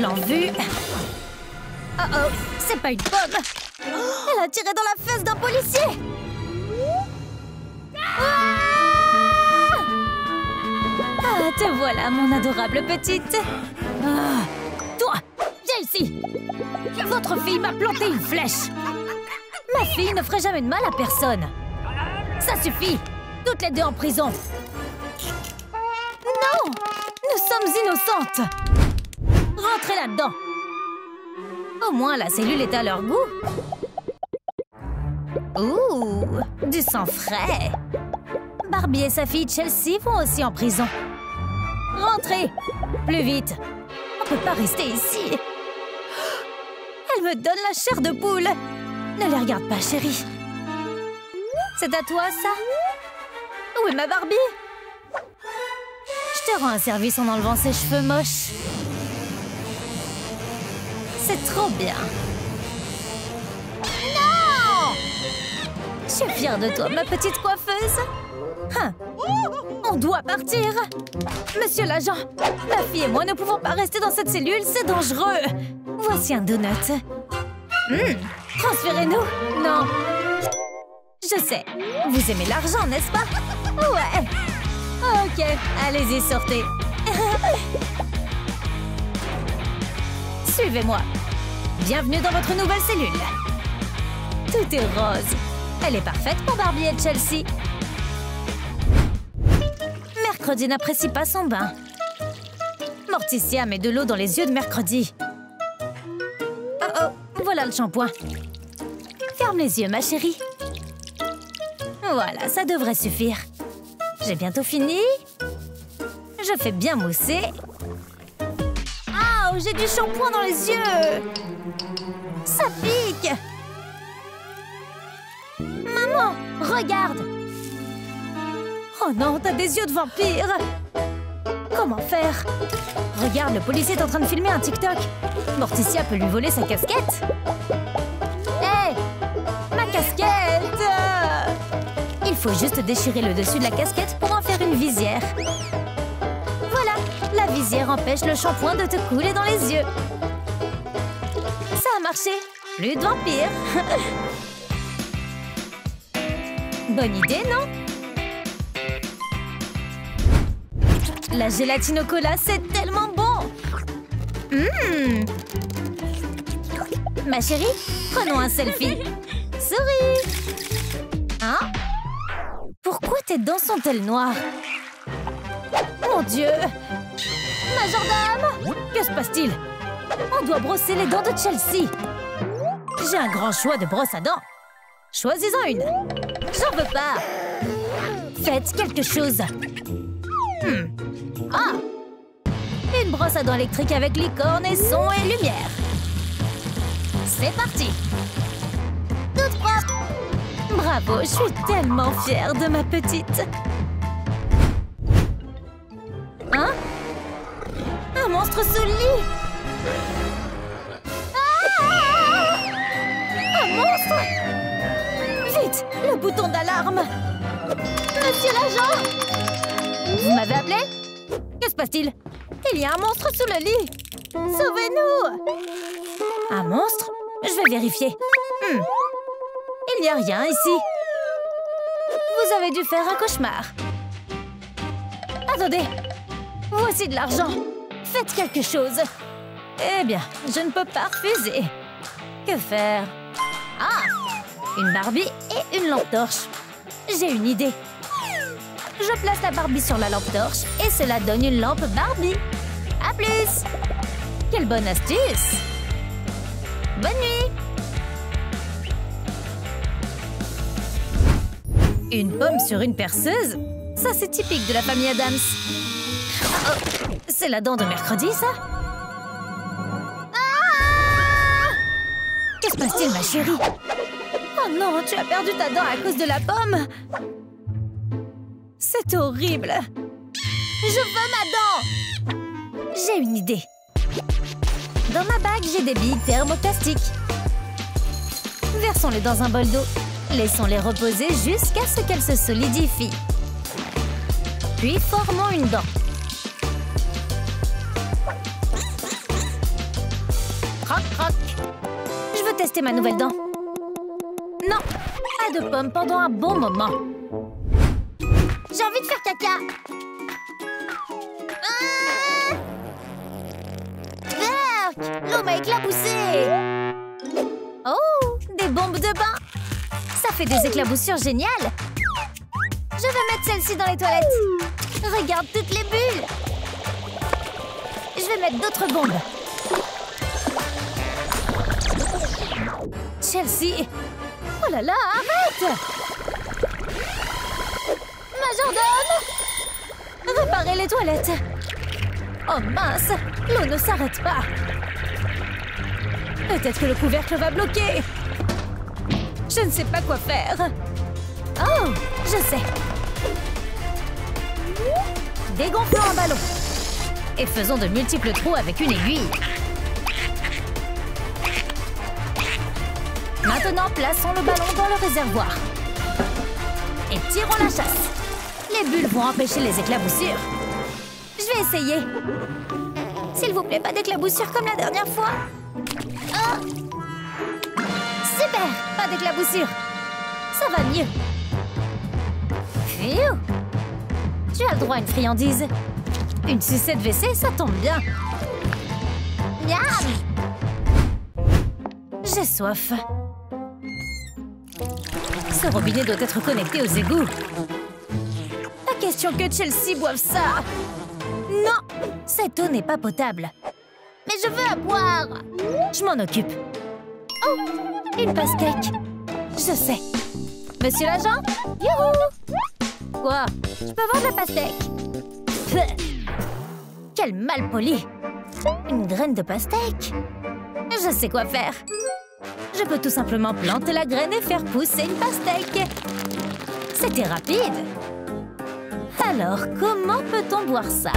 En vue. Oh oh, c'est pas une pomme. Elle a tiré dans la fesse d'un policier. Ah, ah te voilà, mon adorable petite. Ah, toi, viens ici. Votre fille m'a planté une flèche. Ma fille ne ferait jamais de mal à personne. Ça suffit. Toutes les deux en prison. Non Nous sommes innocentes Rentrez là-dedans Au moins, la cellule est à leur goût. Ouh Du sang frais Barbie et sa fille Chelsea vont aussi en prison. Rentrez Plus vite On peut pas rester ici Elle me donne la chair de poule Ne les regarde pas, chérie. C'est à toi, ça Où est ma Barbie? Je te rends un service en enlevant ses cheveux moches. C'est trop bien. Non Je suis fière de toi, ma petite coiffeuse. Hein On doit partir Monsieur l'agent, ma fille et moi ne pouvons pas rester dans cette cellule, c'est dangereux Voici un donut. Hum, Transférez-nous Non Je sais, vous aimez l'argent, n'est-ce pas Ouais Ok, allez-y, sortez Suivez-moi Bienvenue dans votre nouvelle cellule Tout est rose Elle est parfaite pour Barbie et Chelsea Mercredi n'apprécie pas son bain. Morticia met de l'eau dans les yeux de Mercredi. Oh oh, voilà le shampoing. Ferme les yeux, ma chérie. Voilà, ça devrait suffire. J'ai bientôt fini. Je fais bien mousser. Ah, j'ai du shampoing dans les yeux Maman, regarde Oh non, t'as des yeux de vampire Comment faire? Regarde, le policier est en train de filmer un TikTok. Morticia peut lui voler sa casquette. Hé Ma casquette Il faut juste déchirer le dessus de la casquette pour en faire une visière. Voilà, la visière empêche le shampoing de te couler dans les yeux. Ça a marché Plus de vampires. Bonne idée, non? La gélatine au cola, c'est tellement bon! Hum Ma chérie, prenons un selfie. Souris. Hein? Pourquoi tes dents sont-elles noires Mon Dieu! Majordame Que se passe-t-il? On doit brosser les dents de Chelsea J'ai un grand choix de brosses à dents. Choisis-en une. J'en veux pas. Faites quelque chose. Hmm. Ah. Une brosse à dents électrique avec licorne et son et lumière. C'est parti. Toute Bravo, je suis tellement fière de ma petite. Hein? Un monstre sous le lit Bouton d'alarme. Monsieur l'agent. Vous m'avez appelé? Que se passe-t-il? Il y a un monstre sous le lit. Sauvez-nous! Un monstre? Je vais vérifier. Hmm. Il n'y a rien ici. Vous avez dû faire un cauchemar. Attendez. Voici de l'argent. Faites quelque chose. Eh bien, je ne peux pas refuser. Que faire? Une Barbie et une lampe torche. J'ai une idée. Je place la Barbie sur la lampe torche et cela donne une lampe Barbie. À plus Quelle bonne astuce Bonne nuit Une pomme sur une perceuse Ça, c'est typique de la famille Adams. Oh, c'est la dent de mercredi, ça ah Que se passe-t-il, ma chérie? Non, tu as perdu ta dent à cause de la pomme c'est horrible Je veux ma dent J'ai une idée. Dans ma bague, j'ai des billes thermoplastiques. Versons-les dans un bol d'eau. Laissons-les reposer jusqu'à ce qu'elles se solidifient. Puis formons une dent. tester ma nouvelle dent. Non, pas de pommes pendant un bon moment. J'ai envie de faire caca. Ah L'eau m'a éclaboussé. Oh Des bombes de bain. Ça fait des éclaboussures géniales. Je vais mettre celle-ci dans les toilettes. Regarde toutes les bulles. Je vais mettre d'autres bombes. Chelsea là là, arrête! Majordome! Réparez les toilettes! Oh mince L'eau ne s'arrête pas! Peut-être que le couvercle va bloquer! Je ne sais pas quoi faire! Oh Je sais! Dégonflons un ballon! Et faisons de multiples trous avec une aiguille Maintenant, plaçons le ballon dans le réservoir. Et tirons la chasse. Les bulles vont empêcher les éclaboussures. Je vais essayer. S'il vous plaît, pas d'éclaboussures comme la dernière fois. Oh. Super Pas d'éclaboussures. Ça va mieux. Tu as le droit à une friandise. Une sucette WC, ça tombe bien. Miam J'ai soif. Ce robinet doit être connecté aux égouts. Pas question que Chelsea boive ça. Non, cette eau n'est pas potable. Mais je veux à boire. Je m'en occupe. Oh, une pastèque. Je sais. Monsieur l'agent? Quoi? Je peux avoir la pastèque Quel mal poli Une graine de pastèque Je sais quoi faire. Je peux tout simplement planter la graine et faire pousser une pastèque. C'était rapide. Alors, comment peut-on boire ça?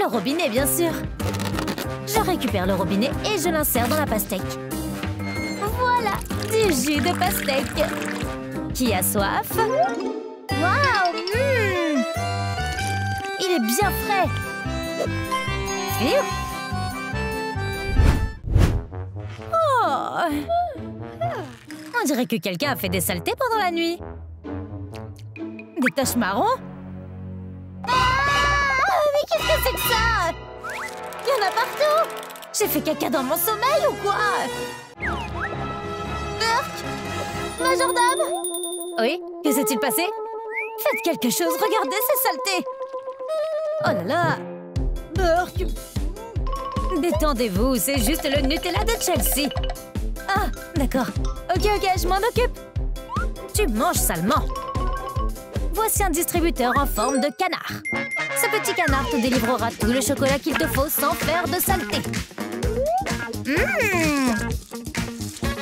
Le robinet, bien sûr. Je récupère le robinet et je l'insère dans la pastèque. Voilà, du jus de pastèque. Qui a soif? Waouh hmm. Il est bien frais. On dirait que quelqu'un a fait des saletés pendant la nuit. Des taches marron. Ah Mais qu'est-ce que c'est que ça? Il y en a partout. J'ai fait caca dans mon sommeil ou quoi? Burk Majordome Oui Que s'est-il passé? Faites quelque chose, regardez ces saletés. Oh là là. Burk Détendez-vous, c'est juste le Nutella de Chelsea ah, d'accord. Ok, ok, je m'en occupe. Tu manges salement. Voici un distributeur en forme de canard. Ce petit canard te délivrera tout le chocolat qu'il te faut sans faire de saleté. Mmh.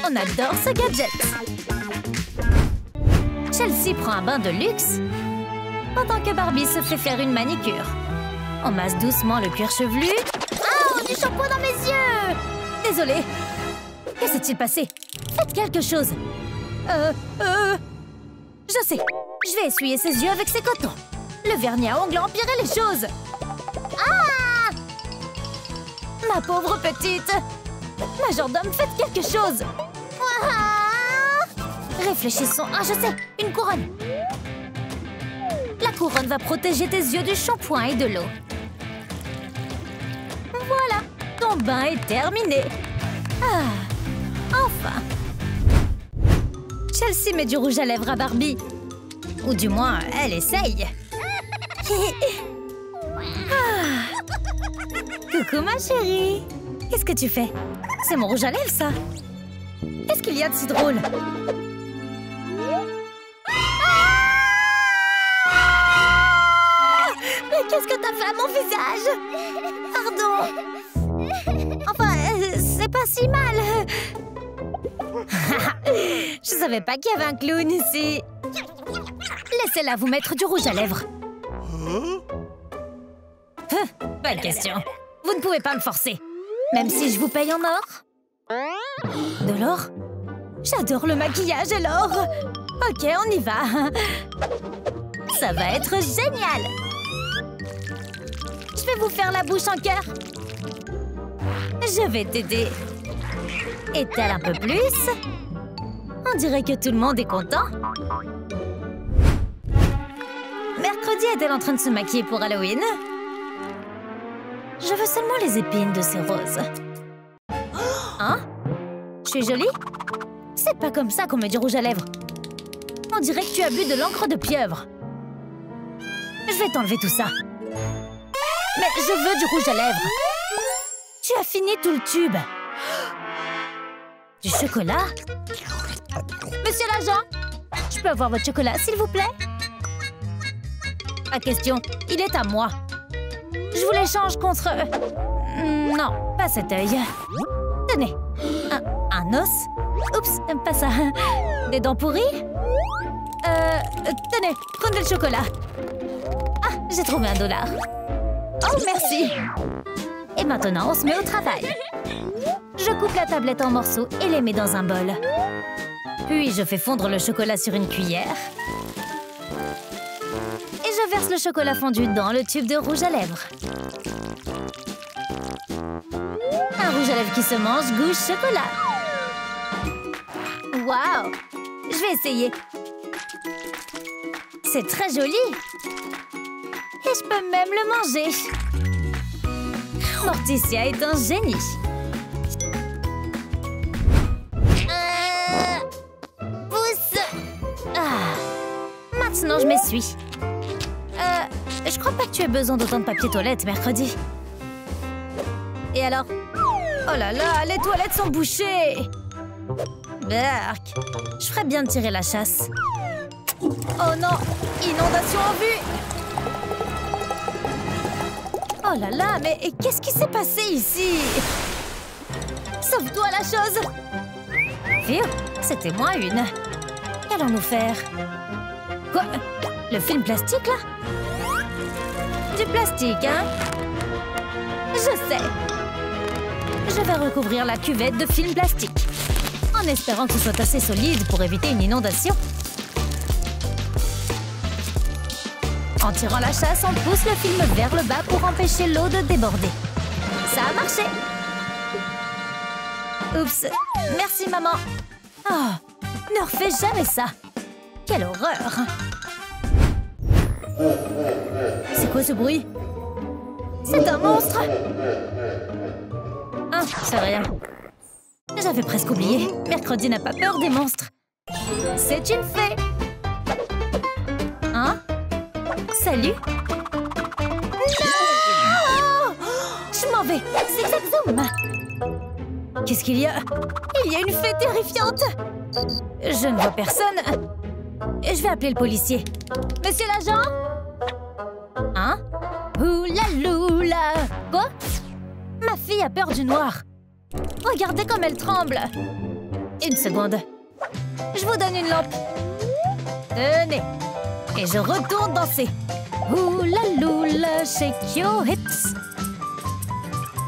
On adore ce gadget. Chelsea prend un bain de luxe pendant que Barbie se fait faire une manicure. On masse doucement le cuir chevelu. Oh, du shampoing dans mes yeux Désolée, Que s'est-il passé? Faites quelque chose. Euh... Euh... Je sais. Je vais essuyer ses yeux avec ses cotons. Le vernis à ongles a empiré les choses. Ah! Ma pauvre petite. Majordome, faites quelque chose. Ah Réfléchissons. Ah, je sais. Une couronne. La couronne va protéger tes yeux du shampoing et de l'eau. Voilà. Ton bain est terminé. Ah Enfin. Chelsea met du rouge à lèvres à Barbie. Ou du moins, elle essaye. ah. Coucou ma chérie. Qu'est-ce que tu fais? C'est mon rouge à lèvres, ça. Qu'est-ce qu'il y a de si drôle? Mais qu'est-ce que t'as fait à mon visage? Pardon. Enfin, euh, c'est pas si mal Je savais pas qu'il y avait un clown ici. Laissez-la vous mettre du rouge à lèvres. Hein, pas de question. Vous ne pouvez pas me forcer. Même si je vous paye en or. De l'or J'adore le maquillage et l'or. Ok, on y va. Ça va être génial. Je vais vous faire la bouche en cœur. Je vais t'aider. Étale un peu plus. On dirait que tout le monde est content. Mercredi est-elle en train de se maquiller pour Halloween? Je veux seulement les épines de ces roses. Hein? Je suis jolie? C'est pas comme ça qu'on met du rouge à lèvres. On dirait que tu as bu de l'encre de pieuvre. Je vais t'enlever tout ça. Mais je veux du rouge à lèvres. Tu as fini tout le tube. Du chocolat Monsieur l'agent Je peux avoir votre chocolat, s'il vous plaît? Pas question, il est à moi. Je vous l'échange contre... Hmm, non, pas cet œil. Tenez. Un, os Oups, pas ça. Des dents pourries Euh... Tenez, prenez le chocolat. Ah, j'ai trouvé un dollar. Oh, merci Et maintenant, on se met au travail. Je coupe la tablette en morceaux et les mets dans un bol. Puis je fais fondre le chocolat sur une cuillère. Et je verse le chocolat fondu dans le tube de rouge à lèvres. Un rouge à lèvres qui se mange goût chocolat. Waouh Je vais essayer. C'est très joli. Et je peux même le manger. Morticia est un génie. Maintenant, je m'essuie. Euh, je crois pas que tu aies besoin d'autant de papier toilette mercredi. Et alors? Oh là là, les toilettes sont bouchées Berk Je ferais bien de tirer la chasse. Oh non Inondation en vue Oh là là, mais qu'est-ce qui s'est passé ici? Sauve-toi la chose Phew, c'était moins une. Qu'allons-nous faire? Quoi? Le film plastique, là? Du plastique, hein? Je sais Je vais recouvrir la cuvette de film plastique. En espérant que ce soit assez solide pour éviter une inondation. En tirant la chasse, on pousse le film vers le bas pour empêcher l'eau de déborder. Ça a marché Oups Merci, maman Oh Ne refais jamais ça quelle horreur C'est quoi ce bruit? C'est un monstre Ah, c'est rien. J'avais presque oublié. Mercredi n'a pas peur des monstres. C'est une fée Salut Non Je m'en vais Zigzag zoom Qu'est-ce qu'il y a? Il y a une fée terrifiante Je ne vois personne je vais appeler le policier. Monsieur l'agent? Hein? Oula loula Quoi? Ma fille a peur du noir. Regardez comme elle tremble. Une seconde. Je vous donne une lampe. Tenez. Et je retourne danser. Oula loula, shake your hips.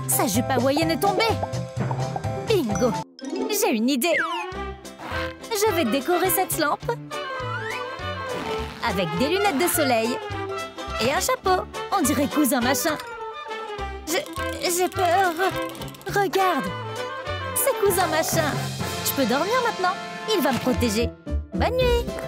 Sa jupe hawaïenne est tombée. Bingo. J'ai une idée. Je vais décorer cette lampe avec des lunettes de soleil et un chapeau. On dirait cousin machin. J'ai peur. Regarde. C'est cousin machin. Je peux dormir maintenant. Il va me protéger. Bonne nuit.